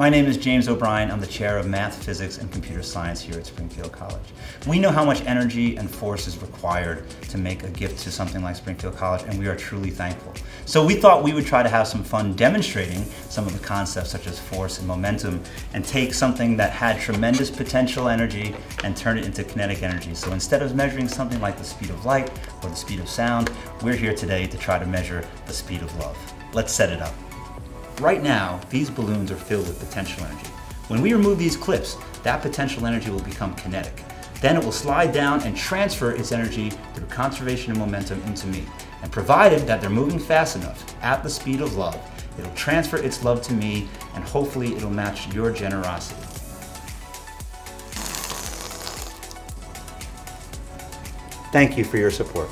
My name is James O'Brien. I'm the chair of math, physics, and computer science here at Springfield College. We know how much energy and force is required to make a gift to something like Springfield College, and we are truly thankful. So we thought we would try to have some fun demonstrating some of the concepts such as force and momentum, and take something that had tremendous potential energy and turn it into kinetic energy. So instead of measuring something like the speed of light or the speed of sound, we're here today to try to measure the speed of love. Let's set it up. Right now, these balloons are filled with potential energy. When we remove these clips, that potential energy will become kinetic. Then it will slide down and transfer its energy through conservation of momentum into me. And provided that they're moving fast enough at the speed of love, it'll transfer its love to me and hopefully it'll match your generosity. Thank you for your support.